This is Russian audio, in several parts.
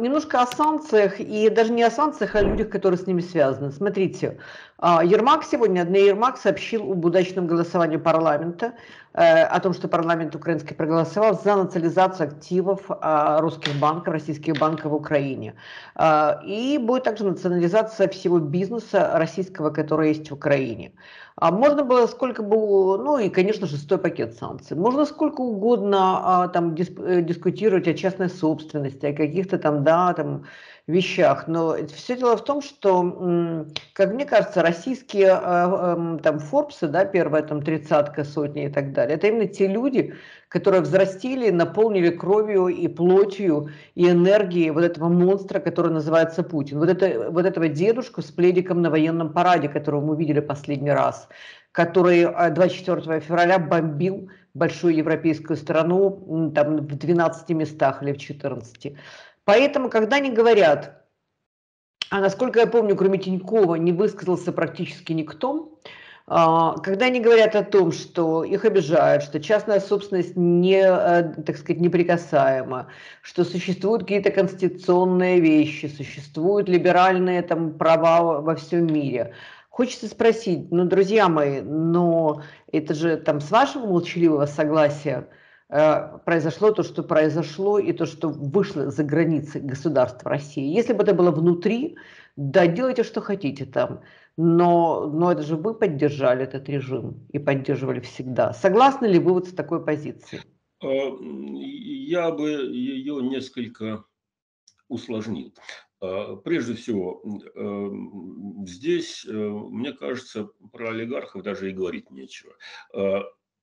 Немножко о санкциях, и даже не о санкциях, а о людях, которые с ними связаны. Смотрите, а, Ермак сегодня, Ермак сообщил об удачном голосовании парламента, о том, что парламент украинский проголосовал за национализацию активов а, русских банков, российских банков в Украине. А, и будет также национализация всего бизнеса российского, который есть в Украине. А можно было сколько бы, ну и, конечно, шестой пакет санкций. Можно сколько угодно а, там диск, э, дискутировать о частной собственности, о каких-то там, да, там вещах, но все дело в том, что, как мне кажется, российские а, там Форбсы, да, первая там тридцатка, сотни и так далее, это именно те люди, которые взрастили, наполнили кровью и плотью и энергией вот этого монстра, который называется Путин. Вот, это, вот этого дедушку с пледиком на военном параде, которого мы видели последний раз, который 24 а, февраля бомбил большую европейскую страну там, в 12 местах или в 14. Поэтому, когда они говорят, а насколько я помню, кроме Тинькова не высказался практически никто, а, когда они говорят о том, что их обижают, что частная собственность не, э, так сказать, неприкасаема, что существуют какие-то конституционные вещи, существуют либеральные там права во всем мире, Хочется спросить, ну, друзья мои, но это же там с вашего молчаливого согласия произошло то, что произошло, и то, что вышло за границы государства России. Если бы это было внутри, да, делайте, что хотите там. Но, но это же вы поддержали этот режим и поддерживали всегда. Согласны ли вы вот с такой позицией? Э, я бы ее несколько усложнил. Э, прежде всего, здесь, мне кажется, про олигархов даже и говорить нечего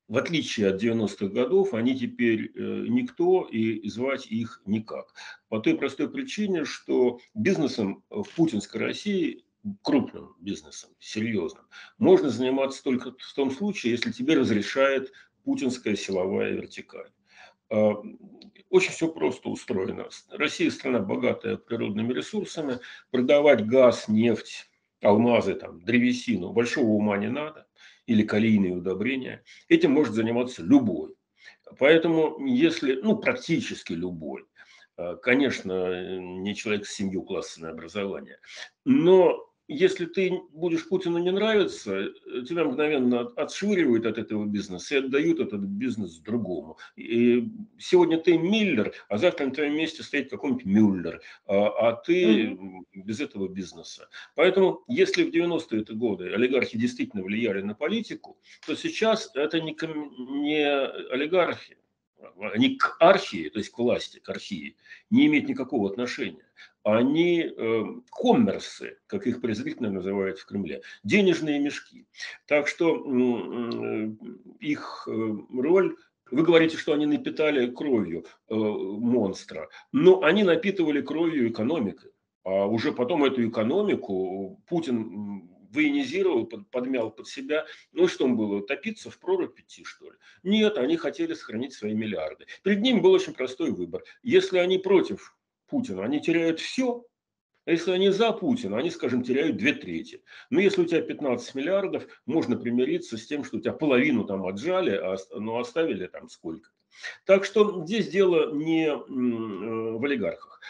в отличие от 90-х годов, они теперь э, никто и звать их никак. По той простой причине, что бизнесом в путинской России крупным бизнесом, серьезным, можно заниматься только в том случае, если тебе разрешает путинская силовая вертикаль. А, очень все просто устроено. Россия страна богатая природными ресурсами. Продавать газ, нефть, алмазы, там, древесину большого ума не надо или калийные удобрения, этим может заниматься любой. Поэтому, если, ну, практически любой, э, конечно, не человек с семью классами образования, но если ты будешь Путину не нравиться, тебя мгновенно отшвыривают от этого бизнеса и отдают этот бизнес другому. И сегодня ты Миллер, а завтра на твоем месте стоит какой-нибудь Мюллер, а, а ты mm-hmm. без этого бизнеса. Поэтому, если в 90-е годы олигархи действительно влияли на политику, то сейчас это не, не олигархи, они к архии, то есть к власти, к архии, не имеют никакого отношения они э, коммерсы, как их презрительно называют в Кремле, денежные мешки. Так что э, их э, роль вы говорите, что они напитали кровью э, монстра, но они напитывали кровью экономикой. А уже потом эту экономику Путин военизировал, подмял под себя. Ну что он было, топиться в прорубь идти, что ли? Нет, они хотели сохранить свои миллиарды. Перед ним был очень простой выбор. Если они против Путина, они теряют все. А если они за Путина, они, скажем, теряют две трети. Но если у тебя 15 миллиардов, можно примириться с тем, что у тебя половину там отжали, а, но оставили там сколько. Так что здесь дело не э, в олигархах.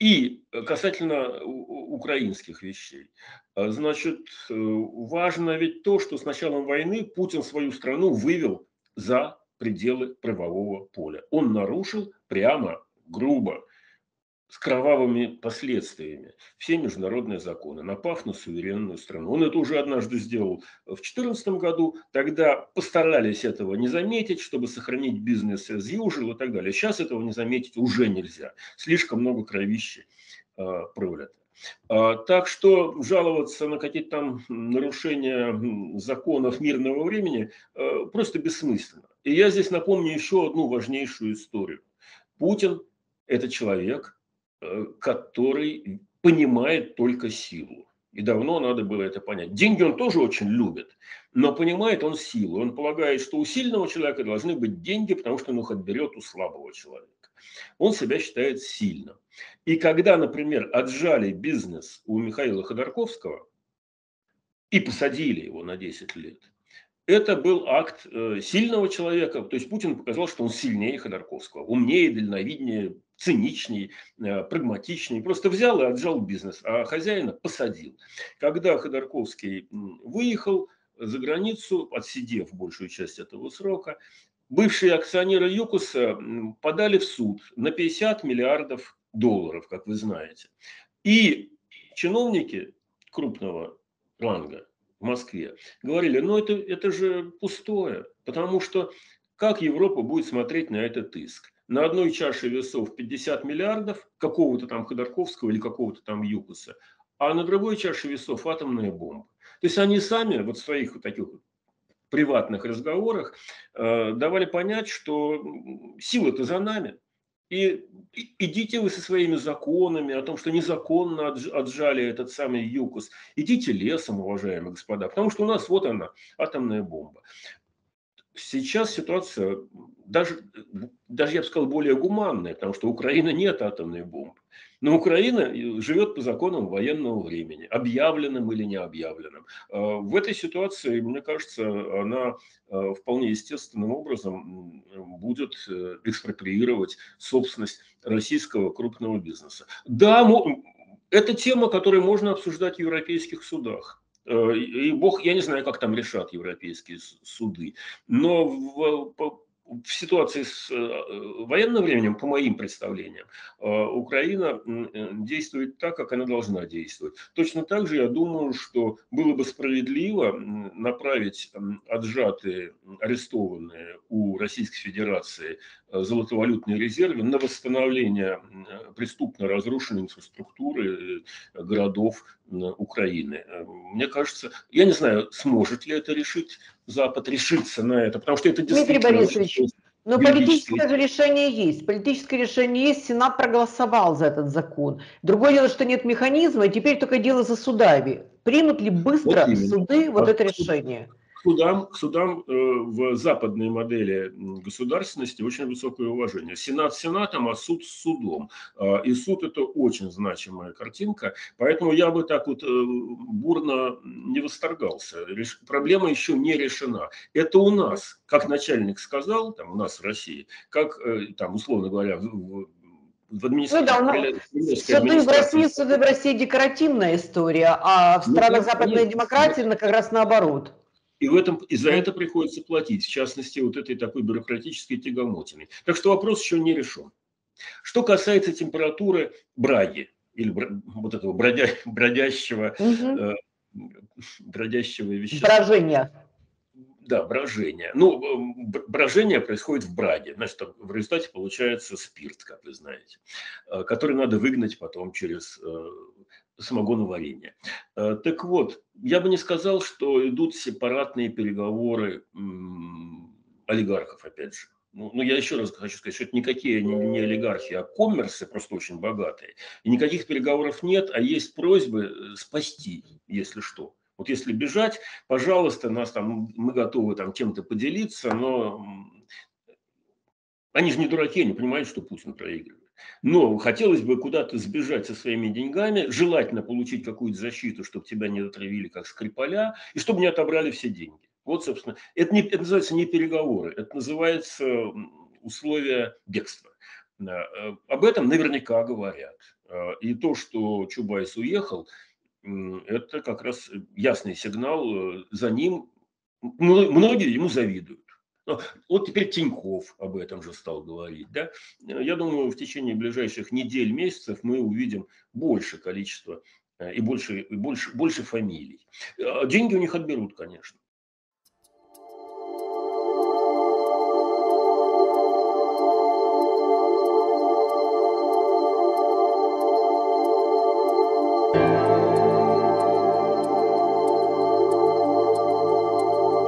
И касательно украинских вещей. Значит, э, важно ведь то, что с началом войны Путин свою страну вывел за пределы правового поля. Он нарушил прямо, грубо с кровавыми последствиями все международные законы, напав на суверенную страну. Он это уже однажды сделал в 2014 году, тогда постарались этого не заметить, чтобы сохранить бизнес as usual и так далее. Сейчас этого не заметить уже нельзя. Слишком много кровищи э, пролито. А, так что жаловаться на какие-то там нарушения законов мирного времени э, просто бессмысленно. И я здесь напомню еще одну важнейшую историю. Путин – это человек, который понимает только силу. И давно надо было это понять. Деньги он тоже очень любит, но понимает он силу. Он полагает, что у сильного человека должны быть деньги, потому что он их отберет у слабого человека. Он себя считает сильным. И когда, например, отжали бизнес у Михаила Ходорковского и посадили его на 10 лет, это был акт э, сильного человека. То есть Путин показал, что он сильнее Ходорковского, умнее, дальновиднее, циничнее, э, прагматичнее. Просто взял и отжал бизнес, а хозяина посадил. Когда Ходорковский выехал за границу, отсидев большую часть этого срока, бывшие акционеры ЮКУСа подали в суд на 50 миллиардов долларов, как вы знаете. И чиновники крупного ранга в Москве, говорили, ну это, это же пустое, потому что как Европа будет смотреть на этот иск? На одной чаше весов 50 миллиардов какого-то там Ходорковского или какого-то там Юкуса, а на другой чаше весов атомная бомба. То есть они сами вот в своих вот таких приватных разговорах э, давали понять, что сила-то за нами. И идите вы со своими законами о том, что незаконно отжали этот самый ЮКОС. Идите лесом, уважаемые господа, потому что у нас вот она, атомная бомба. Сейчас ситуация даже, даже я бы сказал, более гуманная, потому что Украина нет атомной бомбы. Но Украина э, живет по законам военного времени, объявленным или не объявленным. А, в этой ситуации, мне кажется, она а, вполне естественным образом будет э, экспроприировать собственность российского крупного бизнеса. Да, это тема, которую можно обсуждать в европейских судах. Э, и бог, я не знаю, как там решат европейские суды, но в, в ситуации с э, военным временем, по моим представлениям, э, Украина действует так, как она должна действовать. Точно так же я думаю, что было бы справедливо направить отжатые, арестованные у Российской Федерации золотовалютные резервы на восстановление преступно разрушенной инфраструктуры городов Украины. Мне кажется, я не знаю, сможет ли это решить Запад решиться на это, потому что это действительно... Дмитрий Борисович, но политическое же решение есть. Политическое решение есть, Сенат проголосовал за этот закон. Другое дело, что нет механизма, и теперь только дело за судами. Примут ли быстро вот суды вот это решение? Судам, к судам э, в западной модели государственности очень высокое уважение. Сенат сенатом, а суд с судом. А, и суд это очень значимая картинка. Поэтому я бы так вот э, бурно не восторгался. Проблема еще не решена. Это у нас, как начальник сказал, там у нас в России, как э, там, условно говоря, в, в администрации. Ну да, ну, суды в России, суды в России декоративная история, а в ну странах ну, западной нет, демократии нет. как раз наоборот. И, в этом, и за это приходится платить, в частности, вот этой такой бюрократической тягомотиной. Так что вопрос еще не решен. Что касается температуры браги, или вот этого бродя, бродящего, угу. э, бродящего вещества. Брожения. Да, брожение. Ну, брожение происходит в браге. Значит, в результате получается спирт, как вы знаете, э, который надо выгнать потом через э, самогоноварения. Э, так вот, я бы не сказал, что идут сепаратные переговоры олигархов, опять же. Ну, ну, я еще раз хочу сказать, что это никакие не, не олигархи, а коммерсы просто очень богатые. И никаких переговоров нет, а есть просьбы э, спасти, если что. Вот если бежать, пожалуйста, нас там, мы готовы там чем-то поделиться, но они же не дураки, они понимают, что Путин проигрывает. Но хотелось бы куда-то сбежать со своими деньгами, желательно получить какую-то защиту, чтобы тебя не отравили как Скрипаля, и чтобы не отобрали все деньги. Вот, собственно, это, не, это называется не переговоры, это называется условия бегства. Э, об этом наверняка говорят. Э, и то, что Чубайс уехал, это как раз ясный сигнал. Э, за ним многие ему завидуют. Вот теперь Тиньков об этом же стал говорить. Да? Я думаю, в течение ближайших недель, месяцев мы увидим больше количества э, и больше, и больше, больше фамилий. А деньги у них отберут, конечно.